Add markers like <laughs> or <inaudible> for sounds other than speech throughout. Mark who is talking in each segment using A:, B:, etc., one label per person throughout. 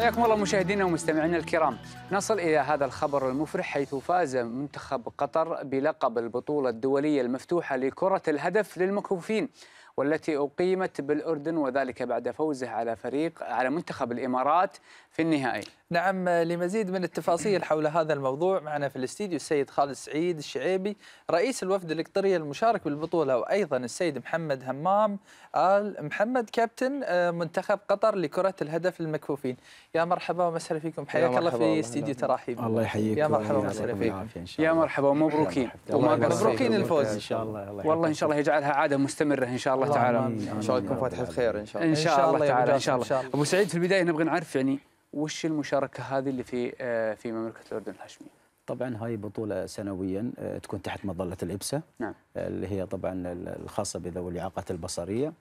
A: حياكم الله مشاهدينا ومستمعينا الكرام. نصل إلى هذا الخبر المفرح حيث فاز منتخب قطر بلقب البطولة الدولية المفتوحة لكرة الهدف للمكفوفين. والتي أقيمت بالأردن وذلك بعد فوزه على فريق على منتخب الإمارات في النهائي.
B: نعم لمزيد من التفاصيل حول هذا الموضوع معنا في الاستديو السيد خالد سعيد الشعيبي رئيس الوفد القطري المشارك بالبطولة وأيضا السيد محمد همام آل محمد كابتن آه، منتخب قطر لكرة الهدف للمكفوفين يا مرحبا ومسهلا فيكم. حياك الله في استديو تراحيب.
C: الله يحييك
B: يا مرحبا ومسهلا فيكم.
A: يا مرحبا ومبروكين.
B: مبروكين الفوز.
C: إن شاء الله. الله
A: والله إن شاء الله يجعلها عادة مستمرة إن شاء الله.
B: اللهم
A: تعالى.
D: إن شاء الله يكون فاتحه خير إن شاء الله.
A: إن شاء الله تعالى إن شاء
B: إن
A: الله.
B: الله.
A: أبو سعيد في البداية نبغى نعرف يعني وش المشاركة هذه اللي في آه، في مملكة الأردن الهاشمية؟
C: طبعا هاي بطولة سنويا آه، تكون تحت مظلة الابسا
A: نعم.
C: آه، اللي هي طبعا ال- الخاصة بذوي الاعاقه البصرية.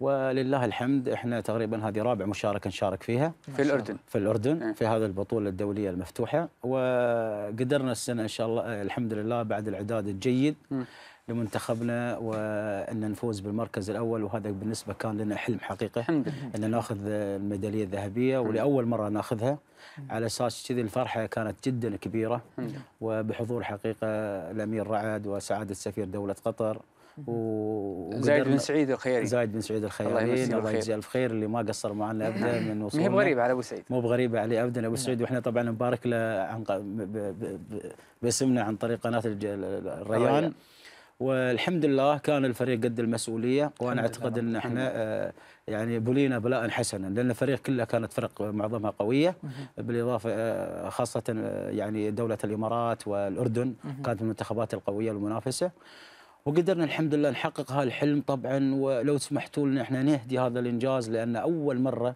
C: ولله الحمد إحنا تقريبا هذه رابع مشاركة نشارك فيها.
A: في الأردن.
C: في الأردن
A: إيه.
C: في هذه البطولة الدولية المفتوحة. وقدرنا السنة إن شاء الله الحمد لله بعد الإعداد الجيد. لمنتخبنا وإن نفوز بالمركز الأول وهذا بالنسبة كان لنا حلم حقيقه
A: الحمد لله.
C: إن ناخذ الميدالية الذهبية ولأول مرة ناخذها. على أساس كذي الفرحة كانت جدا
A: كبيرة.
C: وبحضور حقيقة الأمير رعد وسعادة سفير دولة قطر. و-
A: زايد بن سعيد الخياري
C: زايد بن سعيد
A: يمسيه
C: الله. يجزيه الخير اللي ما قصر معنا ابدا من
A: ما
C: وصولنا.
A: هي بغريبة على أبو سعيد.
C: مو بغريبه عليه ابدا. أبو سعيد وإحنا طبعا نبارك له عن ق- ب- ب- ب- باسمنا عن طريق قناة الريان. والحمد لله كان الفريق قد
B: المسؤولية
C: وأنا
B: أعتقد.
C: إن إحنا آه، يعني بلينا بلاء حسنا لأن الفريق كله كانت فرق معظمها قوية بالإضافة آه، خاصة آه، يعني دولة الإمارات والأردن كانت من المنتخبات القوية المنافسة. وقدرنا الحمد لله نحقق هذا الحلم طبعا ولو سمحتوا لنا إحنا نهدي هذا الإنجاز لأن أول مرة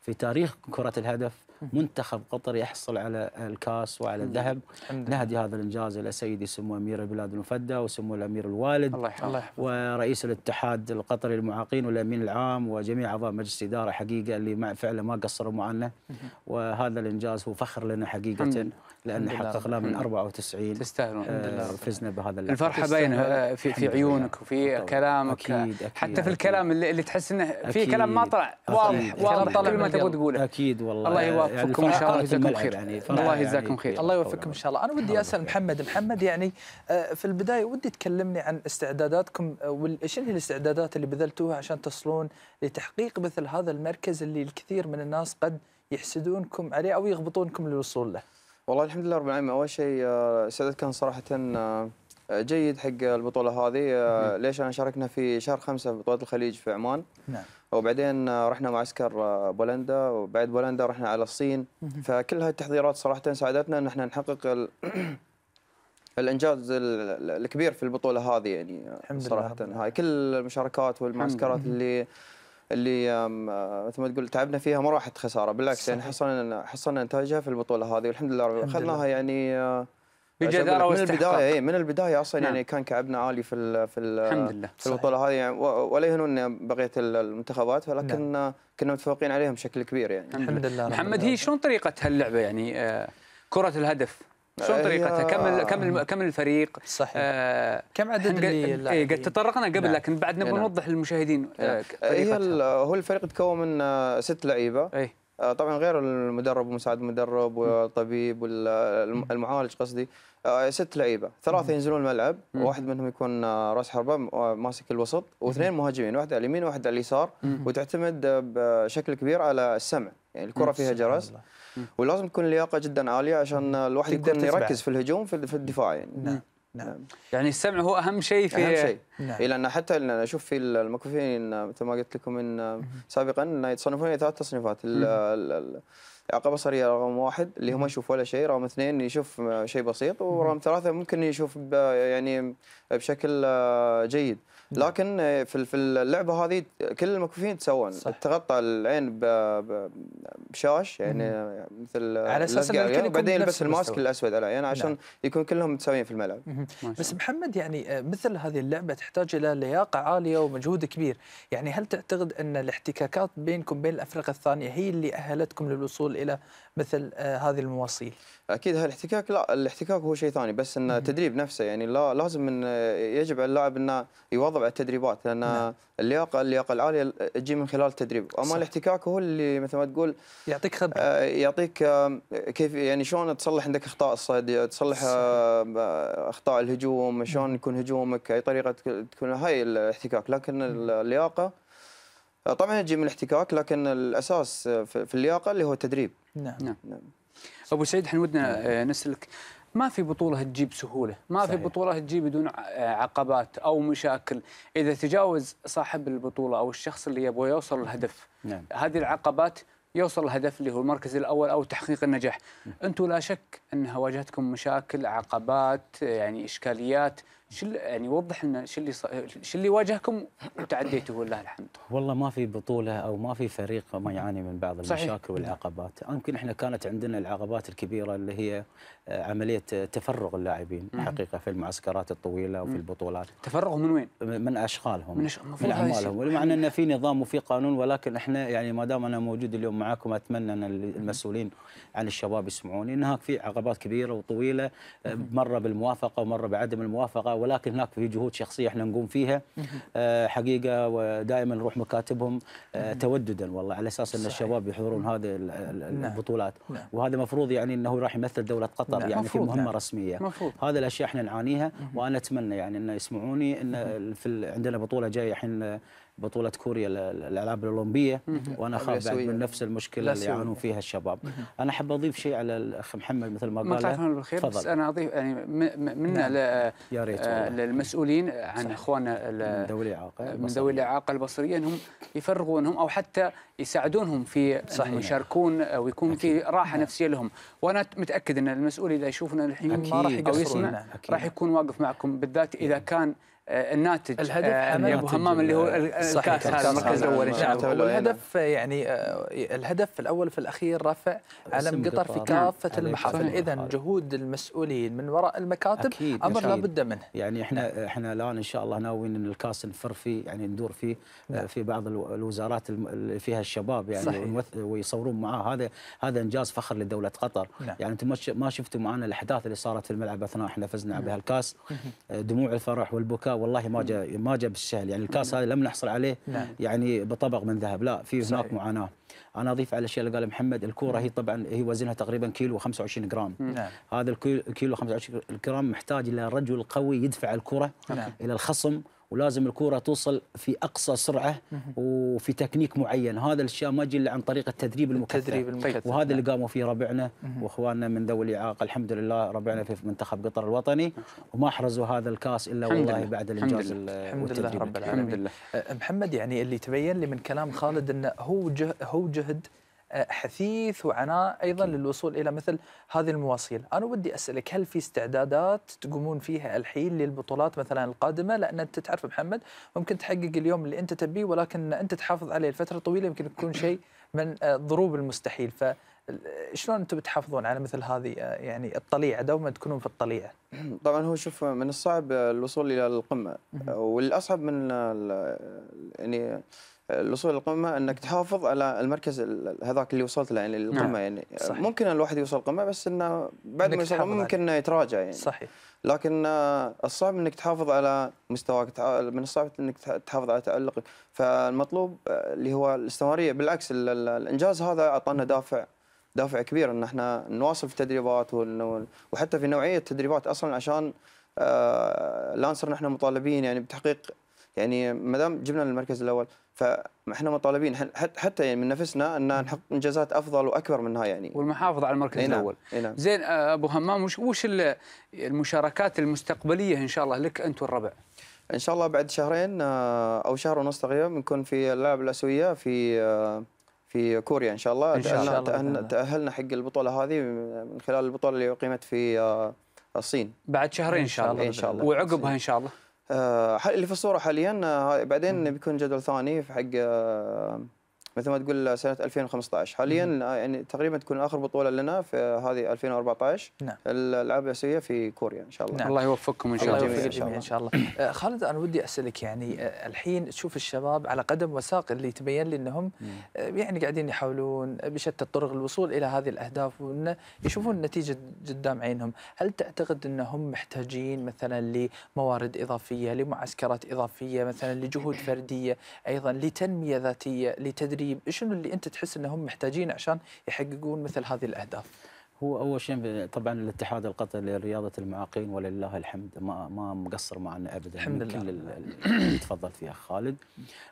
C: في تاريخ كرة الهدف منتخب قطر يحصل على الكاس وعلى الذهب. نهدي هذا الإنجاز إلى سيدي سمو أمير البلاد المفدى وسمو الأمير الوالد
A: الله يحفظه.
B: الله يحفظه.
C: ورئيس الاتحاد القطري للمعاقين والأمين العام وجميع أعضاء مجلس الإدارة حقيقة اللي مع فعلا ما قصروا معنا وهذا الإنجاز هو فخر لنا
A: حقيقة.
C: لأن
A: لله.
C: حققناه من 94
A: تستاهلون
C: آه، فزنا بهذا اللقب
A: الفرحة باينة آه، في في
C: لله.
A: عيونك وفي. كلامك
C: أكيد، أكيد،
A: حتى في. الكلام اللي, اللي تحس إنه في. كلام ما طلع. واضح. واضح
B: طلع
A: كل ما تبغى. تقوله
C: أكيد والله
A: الله
C: يعني
A: يوفقكم إن شاء الله
C: فرحة
A: يجزاكم
C: الملعب
A: خير
C: يعني
A: الله يجزاكم
C: يعني
A: خير
B: الله يوفقكم إن شاء الله أنا ودي أسأل محمد محمد يعني آه، في البداية ودي تكلمني عن استعداداتكم آه، شنو هي الاستعدادات اللي بذلتوها عشان تصلون لتحقيق مثل هذا المركز اللي الكثير من الناس قد يحسدونكم عليه أو يغبطونكم للوصول له
D: والله الحمد لله رب العالمين. أول شيء آه، السعادة كان صراحة آه، جيد حق البطولة هذه. آه، ليش أنا شاركنا في شهر خمسة في بطولة الخليج في عمان؟
B: نعم.
D: وبعدين آه، رحنا معسكر آه، بولندا. وبعد بولندا رحنا على الصين. فكل هاي التحضيرات صراحة ساعدتنا إن إحنا نحقق ال- <clears throat> الإنجاز ال- ال- الكبير في البطولة هذه يعني آه،
B: الحمد لله صراحة. العالمين.
D: هاي كل المشاركات والمعسكرات اللي اللي آه، مثل ما تقول تعبنا فيها ما راحت خسارة بالعكس يعني. حصلنا حصلنا انتاجها في البطولة هذه والحمد لله اخذناها يعني آه،
A: بجدارة
D: من. البداية اي من البداية أصلا
A: نعم.
D: يعني كان كعبنا عالي في ال في ال
A: الحمد لله
D: في البطولة هذه يعني ولا يهنون بقية ال- المنتخبات
B: نعم.
D: ولكن آه، كنا متفوقين عليهم بشكل كبير يعني
B: الحمد لله
A: محمد هي. شلون طريقة هاللعبة يعني آه، كرة الهدف شلون
D: هي-
A: طريقتها؟ كم كم كم الفريق؟
B: صحيح.
A: آه،
B: كم عدد اللي
A: إيه،؟ قد تطرقنا قبل
B: نعم.
A: لكن بعد نبغى
D: نعم.
A: نوضح للمشاهدين آه،
D: هي
A: طريقتها.
D: ال- هو الفريق يتكون من آه، ست لعيبة.
A: اي
D: آه، طبعا غير المدرب ومساعد المدرب والطبيب والمعالج قصدي. آه، ست لعيبة. ثلاثة ينزلون الملعب. واحد منهم يكون آه، راس حربة آه، ماسك الوسط. واثنين مهاجمين واحد على اليمين وواحد على اليسار. وتعتمد آه، بشكل كبير على السمع. يعني الكرة فيها جرس. ولازم تكون اللياقه جدا عالية عشان آه، الواحد
B: تتبع.
D: يركز في الهجوم في في الدفاع يعني.
B: نعم نعم.
A: يعني السمع هو أهم شيء في
D: أهم شيء.
B: نعم.
D: إيه لأن حتى لأن أشوف في المكفوفين مثل ما قلت لكم من آه، سابقا إنه يتصنفون إلى ثلاث تصنيفات. ال- ال- ال- الاعاقه البصريه رقم واحد اللي هو ما يشوف ولا شيء، رقم اثنين يشوف شيء بسيط، ورقم ثلاثة ممكن يشوف يعني بشكل آه، جيد، لكن آه، في في اللعبة هذه كل المكفوفين يتسوون،
B: صح.
D: تغطى العين بشاش يعني آه، مثل
B: على
D: لزقة
B: الكل
D: عليها،
B: يكون
D: وبعدين
B: بنفس
D: يلبس الماسك. الأسود على العين عشان
B: نعم.
D: يكون كلهم متساويين في الملعب.
B: بس محمد يعني آه، مثل هذه اللعبة تحتاج إلى لياقة عالية ومجهود كبير، يعني هل تعتقد أن الاحتكاكات بينكم وبين الافرقه الثانية هي اللي أهلتكم للوصول إلى مثل آه، هذه المواصيل؟
D: أكيد هالاحتكاك لا الاحتكاك هو شيء ثاني بس إن التدريب نفسه يعني لا لازم من يجب على اللاعب إنه يواظب على التدريبات لأن
B: نعم.
D: اللياقة اللياقة العالية تجي من خلال التدريب. أما
B: صح.
D: الاحتكاك هو اللي مثل ما تقول
B: يعطيك خبرة.
D: آه، يعطيك آه، كيف يعني شلون تصلح عندك أخطاء الصيد تصلح آه، أخطاء الهجوم شلون يكون هجومك أي طريقة تك- تكون هاي الاحتكاك. لكن اللياقة آه، طبعا تجي من الاحتكاك لكن الأساس في في اللياقة اللي هو التدريب.
B: نعم.
A: نعم.
D: نعم.
A: أبو سعيد إحنا ودنا نسألك ما في بطولة تجيب سهولة، ما في
C: صحيح.
A: بطولة تجيب بدون آه، عقبات أو مشاكل، إذا تجاوز صاحب البطولة أو الشخص اللي يبغى يوصل للهدف
C: نعم
A: هذه العقبات يوصل الهدف اللي هو المركز الأول أو تحقيق النجاح. أنتم لا شك أنها واجهتكم مشاكل، عقبات، يعني إشكاليات، شو يعني وضح لنا شو اللي شو اللي واجهكم وتعديتوه ولله الحمد.
C: والله ما في بطولة أو ما في فريق ما يعاني من بعض
A: صحيح.
C: المشاكل والعقبات يمكن إحنا كانت عندنا العقبات الكبيرة اللي هي آه، عملية آه، تفرغ اللاعبين حقيقة في المعسكرات الطويلة وفي البطولات
A: تفرغوا من وين؟
C: من أشغالهم
A: من
C: من. أعمالهم مع أن في نظام وفي قانون ولكن إحنا يعني ما دام أنا موجود اليوم معاكم أتمنى أن المسؤولين عن الشباب يسمعوني أن هناك في عقبات كبيرة وطويلة آه، مرة بالموافقة ومرة بعدم الموافقة ولكن هناك في جهود شخصية إحنا نقوم فيها آه، حقيقة ودائما نروح مكاتبهم آه، توددا والله على أساس أن
B: صحيح.
C: الشباب يحضرون هذه
B: نعم.
C: البطولات
B: نعم.
C: وهذا مفروض يعني أنه راح يمثل دولة قطر
B: نعم.
C: يعني في. رسمية
A: مفروض.
C: هذه الأشياء إحنا نعانيها وأنا أتمنى يعني إنه يسمعوني إن في عندنا بطولة جاية الحين بطولة كوريا الالعاب الأولمبية وأنا اخاف بعد. من نفس المشكلة اللي. يعانون فيها الشباب أنا أحب أضيف شيء على الاخ محمد مثل ما قال
A: تعرفون بالخير بس. أنا أضيف يعني منا
C: نعم. يا ريت
A: آه،. للمسؤولين عن. اخواننا
C: من ذوي الإعاقة
A: من. ذوي الإعاقة البصرية إنهم يفرغونهم أو حتى يساعدونهم في
B: صحيح.
A: يشاركون أو يكون في راحة نفسية لهم وأنا متأكد إن المسؤول إذا يشوفنا الحين.
B: ما راح
A: أو
B: يقصرون
A: يسمع
B: نعم.
A: راح يكون واقف معكم بالذات إذا كان الناتج
B: الهدف
A: آه، اللي
C: أبو
A: همام اللي هو. الكاس هذا المركز. الأول إن شاء
B: نعم
A: الله.
B: والهدف يعني آه، الهدف الأول في الأخير رفع علم قطر في
C: قطر.
B: كافة
C: نعم.
B: المحافل. اذا. جهود المسؤولين من وراء المكاتب
C: أكيد، أمر.
B: لا بد منه
C: يعني إحنا إحنا الآن إن شاء الله ناويين إن الكاس نفر فيه يعني ندور فيه آه، في بعض الو- الوزارات اللي فيها الشباب يعني
B: صحيح.
C: ويصورون معاه هذا هذا إنجاز فخر لدولة قطر
B: نعم.
C: يعني أنتم ما شفتوا معنا الأحداث اللي صارت في الملعب أثناء إحنا فزنا بهالكاس آه، دموع الفرح والبكاء والله ما جاء ما جاء بالسهل. يعني الكاس هذا لم نحصل عليه
B: نعم.
C: يعني بطبق من ذهب. لا في. هناك معاناة. أنا أضيف على الشيء اللي قاله محمد. الكورة هي طبعا هي وزنها تقريبا كيلو 25 جرام.
B: نعم.
C: هذا الكيلو كيلو 25 جرام محتاج إلى رجل قوي يدفع الكرة
B: نعم.
C: إلى الخصم ولازم الكره توصل في أقصى سرعة وفي تكنيك معين. هذا الأشياء ما تجي الا عن طريق التدريب المكثف.
B: التدريب المكثف
C: وهذا اللي قاموا فيه ربعنا وإخواننا من ذوي الإعاقة. الحمد لله ربعنا في منتخب قطر الوطني. وما أحرزوا هذا الكاس
A: إلا
C: والله
A: لله.
C: بعد الإنجاز
B: الحمد لله رب. العالمين.
A: الحمد لله.
B: أه، محمد يعني اللي تبين لي من كلام خالد إنه هو جه هو جهد حثيث وعناء أيضا للوصول إلى مثل هذه المواصيل، أنا ودي أسألك هل في استعدادات تقومون فيها الحين للبطولات مثلا القادمة؟ لأن أنت تعرف محمد ممكن تحقق اليوم اللي أنت تبيه ولكن أنت تحافظ عليه لفترة طويلة يمكن يكون شيء <laughs> من أه، ضروب المستحيل، ف شلون أنتم بتحافظون على مثل هذه أه، يعني الطليعة دوما تكونون في الطليعة؟ <clears throat>
D: طبعا هو شوف من الصعب الوصول إلى القمة. والأصعب من يعني الوصول للقمه إنك تحافظ على المركز ال- هذاك اللي وصلت له يعني القمة
A: نعم.
D: يعني
B: صحيح.
D: ممكن الواحد يوصل القمه بس إنه بعد ما يوصل ممكن إنه يتراجع يعني
B: صحيح
D: لكن آه، الصعب إنك تحافظ على مستواك من الصعب إنك تح- تحافظ على تالقك فالمطلوب آه، اللي هو الاستمرارية بالعكس ال- ال- الإنجاز هذا أعطانا دافع دافع كبير إن إحنا نواصل في التدريبات وحتى في نوعية التدريبات أصلا عشان آه، الان صرنا إحنا مطالبين يعني بتحقيق يعني ما دام جبنا المركز الأول فإحنا مطالبين حتى يعني من نفسنا أن نحقق إنجازات أفضل وأكبر منها يعني.
A: والمحافظة على المركز
D: أي نعم
A: الأول.
D: أي نعم.
A: زين آه، أبو همام وش وش ال- المشاركات المستقبلية إن شاء الله لك أنت والربع؟
D: إن شاء الله بعد شهرين آه، أو شهر ونص تقريبا بنكون في اللعب الأسيوية في آه، في كوريا إن شاء الله.
A: إن شاء
B: الله.
D: تأهلنا, تأهلنا حق البطولة هذه من خلال البطولة اللي أقيمت في الصين.
A: بعد شهرين إن شاء الله.
D: إن شاء الله.
A: وعقبها إن شاء الله.
D: اللي في الصورة حاليا آه، بعدين بيكون جدول ثاني في حق آه، مثل ما تقول سنة 2015 حاليا آه، يعني تقريبا تكون آخر بطولة لنا في هذه 2014
B: نعم.
D: الألعاب الاسيويه في كوريا إن شاء الله.
B: نعم.
A: الله يوفقكم إن شاء
B: الله
A: الله.
B: يوفق
D: إن شاء
B: الجميع ان شاء الله. آه، خالد أنا ودي أسألك يعني آه، الحين تشوف الشباب على قدم وساق اللي تبين لي إنهم يعني قاعدين يحاولون بشتى الطرق الوصول إلى هذه الأهداف وإن يشوفون النتيجه قدام عينهم، هل تعتقد إنهم محتاجين مثلا لموارد إضافية، لمعسكرات إضافية، مثلا لجهود فردية، أيضا لتنمية ذاتية، لتدريب، شنو اللي أنت تحس إنهم محتاجين عشان يحققون مثل هذه الأهداف؟
C: هو أول شيء طبعا الاتحاد القطري لرياضة المعاقين ولله الحمد. ما ما مقصر معنا ابدا.
B: الحمد
C: من
B: لله.
C: كل ال- اللي تفضل فيها خالد.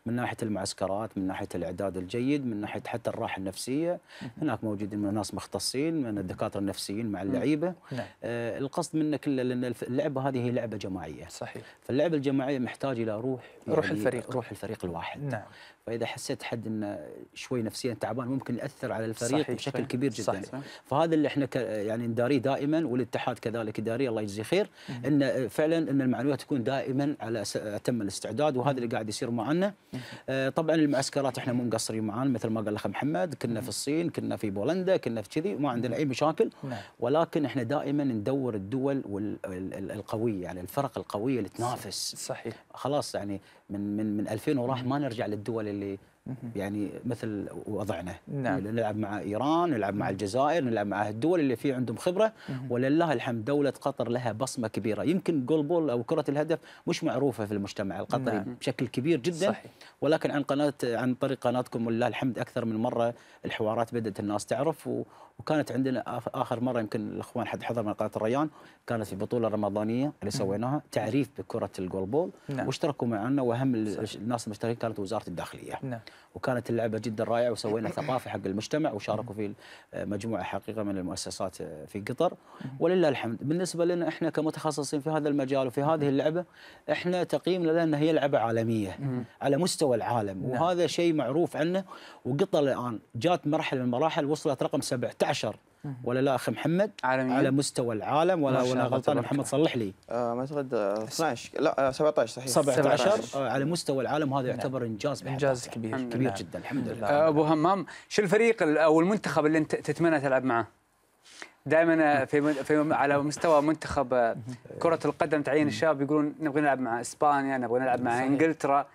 C: من ناحية المعسكرات من ناحية الإعداد الجيد من ناحية حتى الراحة النفسية. هناك موجودين من ناس مختصين من الدكاترة النفسيين مع اللعيبة.
B: نعم.
C: آه القصد منه كله لأن اللعبة هذه هي لعبة جماعية.
B: صحيح.
C: فاللعبة الجماعية محتاجه إلى روح
B: روح الفريق.
C: روح الفريق الواحد.
B: نعم.
C: فإذا حسيت حد إنه شوي نفسيا تعبان ممكن يأثر على الفريق
B: صحيح،
C: بشكل
B: صحيح.
C: كبير جدا.
B: صحيح.
C: فهذا اللي إحنا ك يعني نداريه دائما والاتحاد كذلك يداريه الله يجزيه خير. إن فعلا إن المعنويات تكون دائما على أتم الاستعداد وهذا اللي قاعد يصير معنا. آه، طبعا المعسكرات إحنا مو مقصرين معانا مثل ما قال الأخ محمد كنا في الصين كنا في بولندا كنا في كذي ما عندنا أي مشاكل.
B: نعم.
C: ولكن إحنا دائما ندور الدول القوية يعني الفرق القوية اللي تنافس.
B: صحيح.
C: خلاص يعني من من من 2000 وراح ما نرجع للدول اللي يعني مثل وضعنا.
B: نعم.
C: نلعب مع إيران نلعب مع الجزائر نلعب مع الدول اللي في عندهم خبرة. ولله الحمد دولة قطر لها بصمة كبيرة. يمكن جول بول أو كرة الهدف مش معروفة في المجتمع القطري
B: نعم.
C: بشكل كبير جدا.
B: صحيح.
C: ولكن عن قناة عن طريق قناتكم ولله الحمد أكثر من مرة الحوارات بدأت الناس تعرف. و وكانت عندنا آخر مرة يمكن الأخوان حد حضر من قناة الريان كانت في بطولة رمضانية اللي سويناها تعريف بكرة الجول بول.
B: نعم.
C: واشتركوا معنا وأهم ال- الناس المشتركين كانت وزارة الداخلية.
B: نعم.
C: وكانت اللعبة جدا رائعة وسوينا ثقافة حق المجتمع وشاركوا في مجموعة حقيقة من المؤسسات في قطر. ولله الحمد. بالنسبة لنا إحنا كمتخصصين في هذا المجال وفي هذه اللعبة إحنا تقييمنا لها انها هي لعبة عالمية على مستوى العالم
B: نعم.
C: وهذا شيء معروف عنه. وقطر الآن جات مرحلة من المراحل وصلت رقم 17 ولا لا أخي محمد
A: عالمياً؟
C: على مستوى العالم ولا
B: الله
C: غلطان محمد. صلح لي
D: آه ما أعتقد آه، 12 لا آه، 17 صحيح
C: 17 آه، على مستوى العالم هذا يعتبر
B: إنجاز
C: إنجاز.
B: كبير
C: كبير
B: نعم.
C: جدا الحمد لله
A: آه، أبو همام شو الفريق ال- أو المنتخب اللي أنت تتمنى تلعب معه؟ دائما في من- في على مستوى منتخب آه، كرة القدم تعيين الشباب يقولون نبغى نلعب مع إسبانيا نبغى نلعب مع
B: صحيح.
A: إنجلترا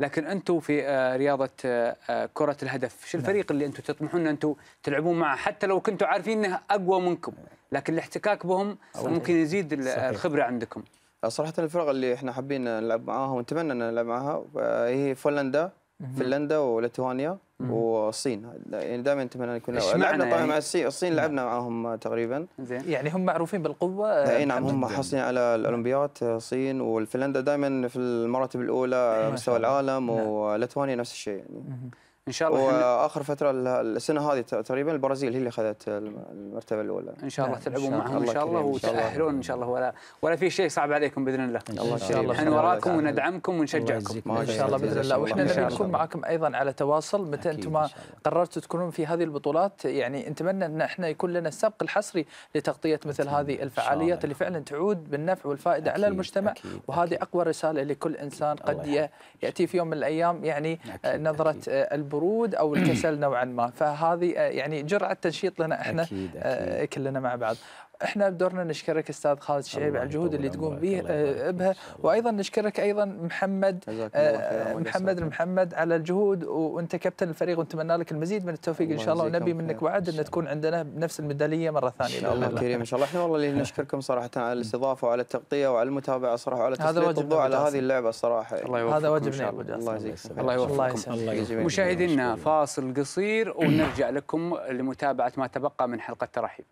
A: لكن أنتم في آه، رياضة آه، آه، كرة الهدف شو الفريق اللي أنتم تطمحون ان أنتم تلعبون معه؟ حتى لو كنتوا عارفين إنه أقوى منكم لكن الاحتكاك بهم ممكن يزيد ال-
C: صحيح.
A: الخبرة عندكم.
D: صراحة الفرق اللي إحنا حابين نلعب معاها ونتمنى إن نلعب معاها هي فنلندا فنلندا وليتوانيا. والصين يعني دائما نتمنى نكون لعبنا طبعا
A: يعني؟
D: مع الصين. الصين لعبنا معاهم تقريبا.
A: زين.
B: يعني هم معروفين بالقوة؟
D: إي نعم هم
B: محمد؟
D: حاصلين على الأولمبياد آه، الصين والفنلندا دائما في المراتب الأولى على مستوى. العالم
B: نعم.
D: وليتوانيا نفس الشيء يعني.
A: إن شاء الله
D: واخر فترة ال- السنة هذه تقريبا البرازيل هي اللي أخذت الم- المرتبة الأولى
A: إن شاء الله
B: نعم،
A: تلعبون
B: إن شاء
A: معهم إن
D: الله
A: شاء الله
D: كريم، إن شاء الله.
A: وتأهلون إن شاء الله ولا ولا في شيء صعب عليكم بإذن الله
D: الله
B: إن شاء الله. إحنا
A: وراكم. وندعمكم ونشجعكم
B: ان. شاء الله.
D: بإذن
B: الله
D: وإحنا.
B: نبي نكون. معكم أيضا على تواصل متى
C: أنتم.
B: قررتوا تكونون في هذه البطولات يعني نتمنى أن إحنا يكون لنا السبق الحصري لتغطية مثل هذه الفعاليات. اللي فعلا تعود بالنفع والفائدة على المجتمع وهذه. أقوى رسالة لكل إنسان قد. يأتي في يوم من الأيام يعني نظرة. البرود أو الكسل نوعا ما فهذه آه، يعني جرعة تنشيط لنا إحنا
C: أكيد،
B: آه،
C: أكيد.
B: كلنا مع بعض إحنا بدورنا نشكرك أستاذ خالد شعيب على الجهود اللي تقوم به بها. وأيضا نشكرك أيضا محمد آه، محمد محمد على الجهود وأنت كابتن الفريق ونتمنى لك المزيد من التوفيق.
D: إن
B: شاء الله ونبي منك. وعد أن تكون عندنا بنفس الميدالية مرة ثانية.
D: إن شاء الله كريم إن شاء الله. إحنا والله اللي <laughs> نشكركم صراحة على الاستضافة وعلى التغطية وعلى المتابعة صراحة وعلى
B: هذا
D: تسليط الضوء على. هذه اللعبة الصراحة.
A: الله
B: هذا واجبنا
A: الله.
B: جاسم.
D: الله
A: يوفقكم.
B: يسلمك.
C: الله يوفقك.
A: مشاهدينا فاصل قصير ونرجع لكم لمتابعة ما تبقى من حلقة ترحيب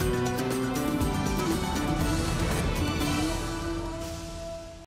A: Thank you